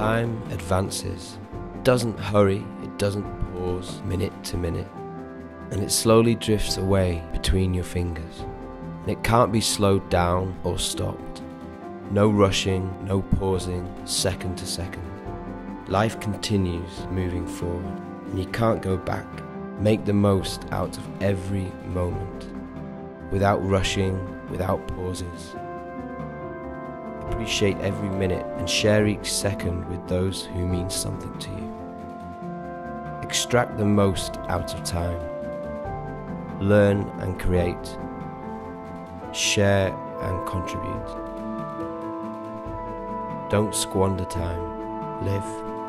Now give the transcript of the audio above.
Time advances. It doesn't hurry, it doesn't pause minute to minute. And it slowly drifts away between your fingers. And it can't be slowed down or stopped. No rushing, no pausing, second to second. Life continues moving forward, and you can't go back. Make the most out of every moment, without rushing, without pauses. Appreciate every minute and share each second with those who mean something to you. Extract the most out of time. Learn and create. Share and contribute. Don't squander time. Live